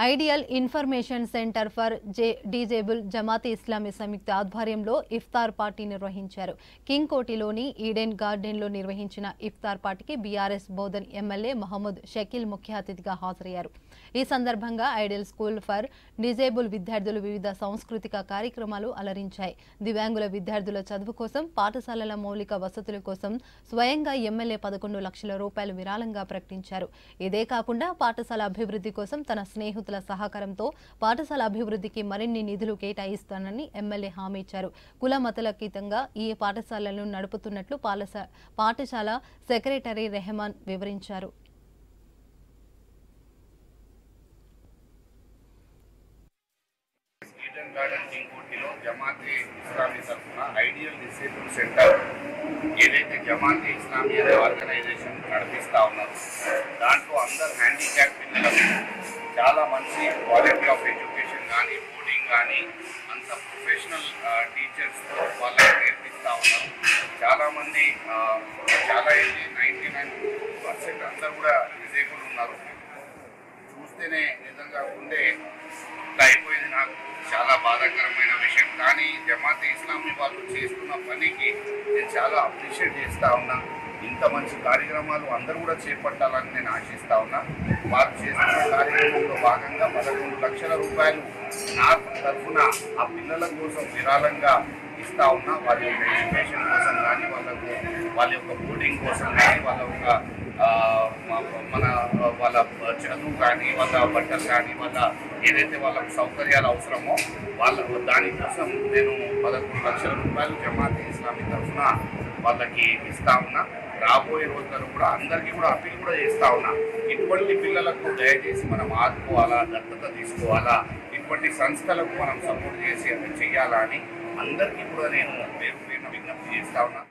Ideal information center for the disabled Jamaat Islami సంయుక్త ఆధ్వర్యంలో ఇఫ్తార్ party నిర్వహించారు. King కోటిలోని Eden గార్డెన్లో నిర్వహించిన ఇఫ్తార్ పార్టీకి బీఆర్ఎస్ బోధన్ ఎమ్మెల్యే మహమ్మద్ షకీల్ ముఖ్య అతిథిగా హాజరయ్యారు. ఈ సందర్భంగా ఐడియల్ స్కూల్ ఫర్ డిజేబుల్ విద్యార్థులు వివిధ సాంస్కృతిక కార్యక్రమాలు అలరించాయి. దివ్యాంగుల విద్యార్థుల చదువు కోసం పాఠశాలల మౌలిక వసతుల కోసం స్వయంగా ఎమ్మెల్యే పదకొండు లక్షల రూపాయలు విరాళంగా ప్రకటించారు. ఇదే కాకుండా పాఠశాల అభివృద్ధి కోసం తన స్నేహితుల సహకారంతో పాఠశాల అభివృద్ధికి మరిన్ని నిధులు కేటాయిస్తానని ఎమ్మెల్యే హామీ ఇచ్చారు. కుల మతలకీతంగా ఈ పాఠశాలను నడుపుతున్నట్లు పాఠశాల సెక్రటరీ రెహమాన్ వివరించారు. ఈడెన్ గార్డెన్ ఇంకోటిలో జమాతే ఇస్లామీ తరఫున ఐడియల్ డిసేబుల్ సెంటర్ ఏదైతే జమాతే ఇస్లామీ అనే ఆర్గనైజేషన్ నడిపిస్తా ఉన్నారు దాంట్లో అందరు హ్యాండిక్యాప్ పిల్లలకు చాలా మంచి క్వాలిటీ ఆఫ్ ఎడ్యుకేషన్ కానీ బోర్డింగ్ కానీ అంత ప్రొఫెషనల్ టీచర్స్తో వాళ్ళకి నేర్పిస్తూ ఉన్నారు చాలామంది చాలా ఏంటి నైంటీ నైన్ పర్సెంట్ అందరూ కూడా విజయకులు ఉన్నారు. చూస్తేనే నిజంగా ఉండే అయిపోయింది నాకు. చాలా బాధాకరమైన విషయం. కానీ జమాత్ ఇస్లామీ వాళ్ళు చేస్తున్న పనికి నేను చాలా అప్రిషియేట్ చేస్తూ ఉన్నాను ఇంత మంచి కార్యక్రమాలు అందరూ కూడా చేపట్టాలని నేను ఆశిస్తా ఉన్నా. వారు చేస్తున్న కార్యక్రమంలో భాగంగా పదకొండు లక్షల రూపాయలు నా తరఫున ఆ పిల్లల కోసం విరాళంగా ఇస్తూ ఉన్నా వాళ్ళ యొక్క ఎడ్యుకేషన్ కోసం కానీ వాళ్ళకు వాళ్ళ యొక్క బోర్డింగ్ కోసం కానీ వాళ్ళ యొక్క మన వాళ్ళ చదువు కానీ వాళ్ళ బట్టలు కానీ వాళ్ళ ఏదైతే వాళ్ళకు సౌకర్యాలు అవసరమో వాళ్ళ దానికోసం నేను పదకొండు లక్షల రూపాయలు జమాత్ ఇస్లామీ తరఫున వాళ్ళకి ఇస్తా ఉన్నా. రాబోయే రోజులలో కూడా అందరికీ కూడా అప్పీల్ కూడా చేస్తా ఉన్నా. ఇటువంటి పిల్లలకు దయచేసి మనం ఆదుకోవాలా దత్తత తీసుకోవాలా? ఇటువంటి సంస్థలకు మనం సపోర్ట్ చేసి అది చెయ్యాలా అని అందరికీ కూడా నేను పేరు పేరున విజ్ఞప్తి చేస్తా ఉన్నా.